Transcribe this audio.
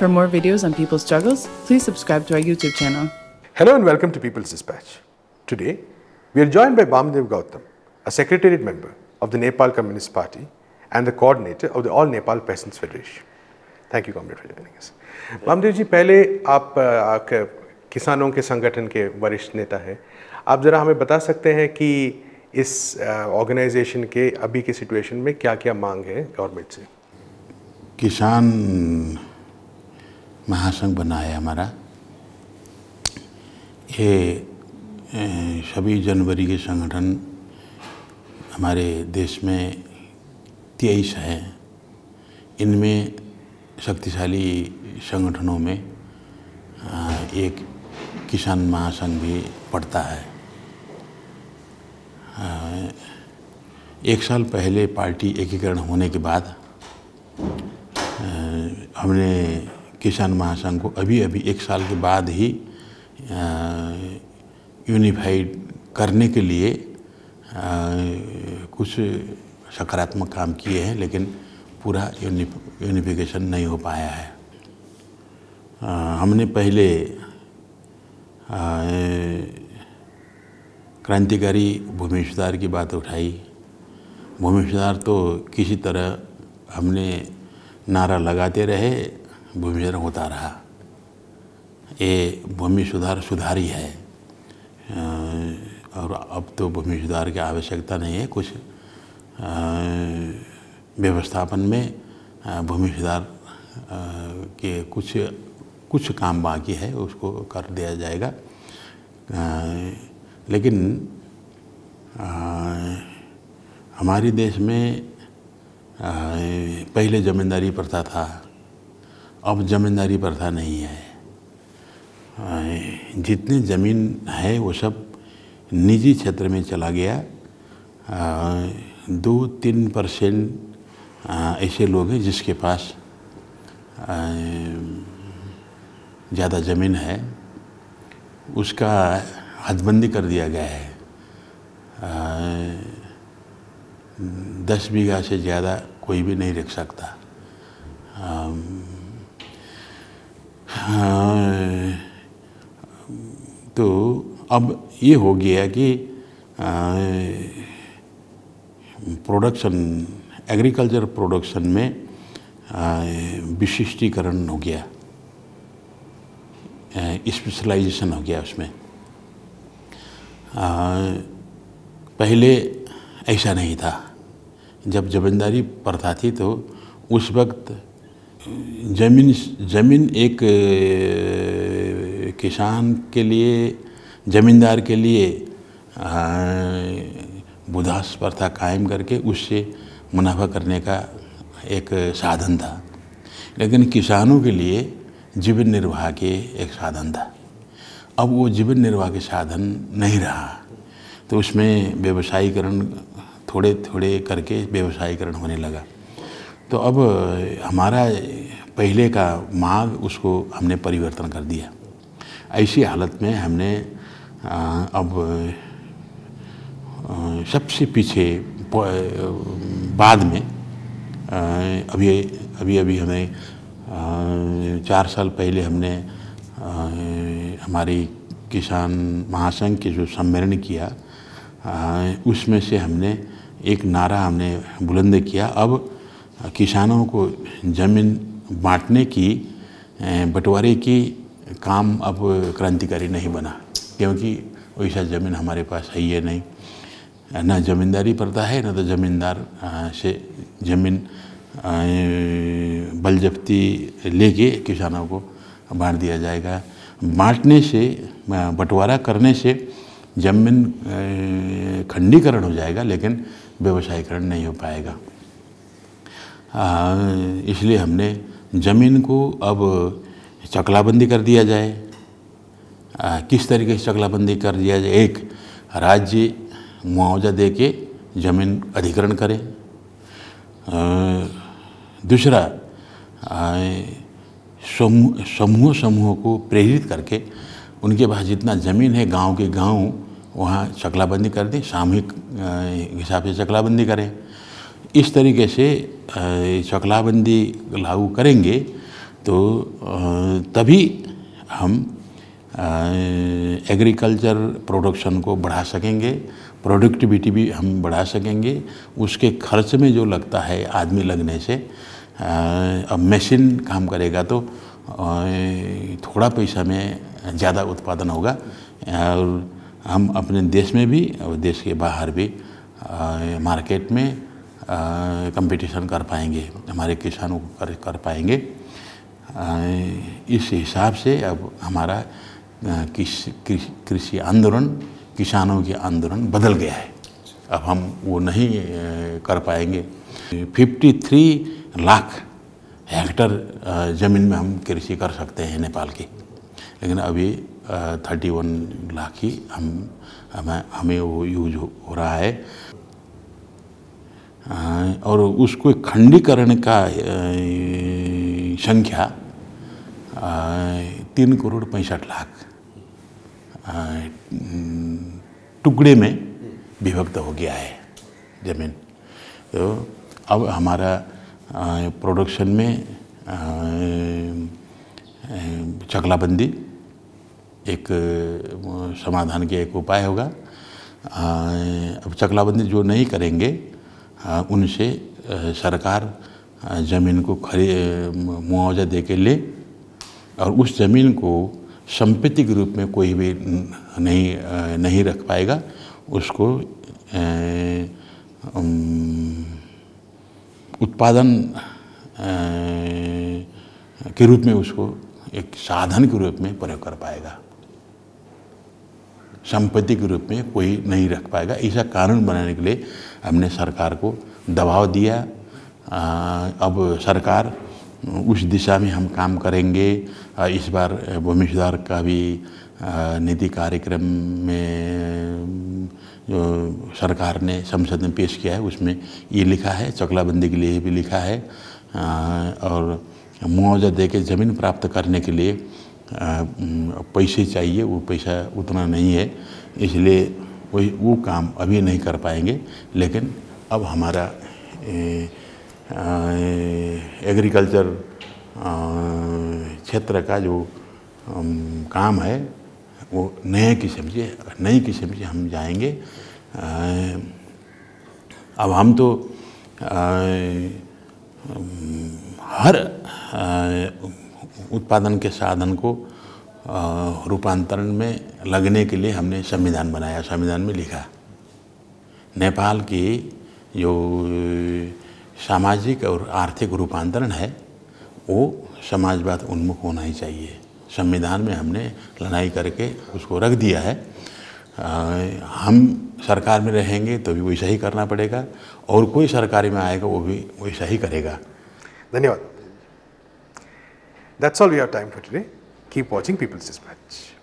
For more videos on people's struggles, please subscribe to our YouTube channel. Hello and welcome to People's Dispatch. Today, we are joined by Bamdev Gautam, a secretariat member of the Nepal Communist Party and the coordinator of the All Nepal Peasants Federation. Thank you, comrade, for joining us. Bamdev जी पहले आप अ, आप किसानों के संगठन के वरिष्ठ नेता हैं आप ज़रा हमें बता सकते हैं कि इस ऑर्गेनाइजेशन के अभी की सिचुएशन में क्या क्या मांग है गवर्नमेंट से किसान महासंघ बना है हमारा। ये सभी जनवरी के संगठन हमारे देश में तेईस हैं। इनमें शक्तिशाली संगठनों में एक किसान महासंघ भी पड़ता है। एक साल पहले पार्टी एकीकरण होने के बाद हमने किसान महासंघ को अभी अभी एक साल के बाद ही यूनिफाइड करने के लिए अ, कुछ सकारात्मक काम किए हैं लेकिन पूरा यूनि यूनिफिकेशन नहीं हो पाया है। अ, हमने पहले क्रांतिकारी भूमि सुधार की बात उठाई। भूमि सुधार तो किसी तरह हमने नारा लगाते रहे भूमि सुधार होता रहा। ये भूमि सुधार सुधार ही। और अब तो भूमि सुधार की आवश्यकता नहीं है। कुछ व्यवस्थापन में भूमि सुधार के कुछ कुछ काम बाकी है, उसको कर दिया जाएगा। लेकिन हमारे देश में पहले जमींदारी प्रथा था। अब जमींदारी प्रथा नहीं है। जितनी ज़मीन है वो सब निजी क्षेत्र में चला गया। दो तीन परसेंट ऐसे लोग हैं जिसके पास ज़्यादा ज़मीन है। उसका हदबंदी कर दिया गया है। दस बीघा से ज़्यादा कोई भी नहीं रख सकता। तो अब ये हो गया कि प्रोडक्शन एग्रीकल्चर प्रोडक्शन में विशिष्टीकरण हो गया। स्पेशलाइजेशन हो गया उसमें। पहले ऐसा नहीं था। जब जमींदारी प्रथा थी तो उस वक्त ज़मीन ज़मीन एक किसान के लिए, जमींदार के लिए बुधास प्रथा कायम करके उससे मुनाफा करने का एक साधन था। लेकिन किसानों के लिए जीवन निर्वाह के एक साधन था। अब वो जीवन निर्वाह के साधन नहीं रहा। तो उसमें व्यवसायीकरण थोड़े थोड़े करके व्यवसायीकरण होने लगा। तो अब, हमारा पहले का मांग उसको हमने परिवर्तन कर दिया। ऐसी हालत में हमने अब सबसे पीछे बाद में अभी अभी अभी हमें चार साल पहले हमने हमारी किसान महासंघ के जो सम्मेलन किया उसमें से हमने एक नारा हमने बुलंद किया। अब किसानों को ज़मीन बांटने की बंटवारे की काम अब क्रांतिकारी नहीं बना, क्योंकि वैसा ज़मीन हमारे पास है ही नहीं। ना ज़मींदारी पड़ता है, ना तो ज़मींदार से ज़मीन बलजफ्ती लेके किसानों को बांट दिया जाएगा। बांटने से बंटवारा करने से ज़मीन खंडीकरण हो जाएगा, लेकिन व्यवसायीकरण नहीं हो पाएगा। इसलिए हमने ज़मीन को अब चकलाबंदी कर दिया जाए। अ, किस तरीके से चकलाबंदी कर दिया जाए? एक राज्य मुआवजा दे के ज़मीन अधिग्रहण करे। दूसरा समूह समूह समूह को प्रेरित करके उनके पास जितना ज़मीन है गाँव के गाँव वहाँ चकलाबंदी कर दें। सामूहिक हिसाब से चकलाबंदी करें। इस तरीके से चकलाबंदी लागू करेंगे तो तभी हम एग्रीकल्चर प्रोडक्शन को बढ़ा सकेंगे, प्रोडक्टिविटी भी हम बढ़ा सकेंगे, उसके खर्च में जो लगता है आदमी लगने से अब मशीन काम करेगा तो थोड़ा पैसा में ज़्यादा उत्पादन होगा, और हम अपने देश में भी और देश के बाहर भी मार्केट में कंपटीशन कर पाएँगे, हमारे किसानों को कर कर पाएँगे। इस हिसाब से अब हमारा कृषि आंदोलन, किसानों के आंदोलन बदल गया है। अब हम वो नहीं कर पाएँगे। 53 लाख हेक्टर ज़मीन में हम कृषि कर सकते हैं नेपाल की। लेकिन अभी थर्टी वन लाख ही हम, हमें हमें वो यूज़ हो रहा है। और उसको खंडीकरण का संख्या तीन करोड़ पैंसठ लाख टुकड़े में विभक्त हो गया है ज़मीन। तो अब हमारा प्रोडक्शन में चकलाबंदी एक, समाधान के एक उपाय होगा। अब चकलाबंदी जो नहीं करेंगे उनसे सरकार ज़मीन को खरी मुआवजा दे के ले और उस ज़मीन को संपत्ति के रूप में कोई भी नहीं नहीं रख पाएगा। उसको उत्पादन के रूप में उसको एक साधन के रूप में प्रयोग कर पाएगा। संपत्ति के रूप में कोई नहीं रख पाएगा। ऐसा कानून बनाने के लिए हमने सरकार को दबाव दिया। आ, अब सरकार उस दिशा में हम काम करेंगे। इस बार भूमि सुधार का भी नीति कार्यक्रम में जो सरकार ने संसद में पेश किया है उसमें ये लिखा है चकलाबंदी के लिए भी लिखा है। और मुआवजा दे के ज़मीन प्राप्त करने के लिए पैसे चाहिए वो पैसा उतना नहीं है इसलिए वही वो काम अभी नहीं कर पाएँगे लेकिन अब हमारा एग्रीकल्चर क्षेत्र का जो काम है वो नए किस्म से नई किस्म से हम जाएँगे। अब हम तो आ, हर उत्पादन के साधन को रूपांतरण में लगने के लिए हमने संविधान बनाया संविधान में लिखा। नेपाल की जो सामाजिक और आर्थिक रूपांतरण है वो समाजवाद उन्मुख होना ही चाहिए। संविधान में हमने लड़ाई करके उसको रख दिया है। आ, हम सरकार में रहेंगे तो भी वैसा ही करना पड़ेगा और कोई सरकारी में आएगा वो भी वैसा ही करेगा। धन्यवाद। That's all we have time for today. Keep watching People's Dispatch.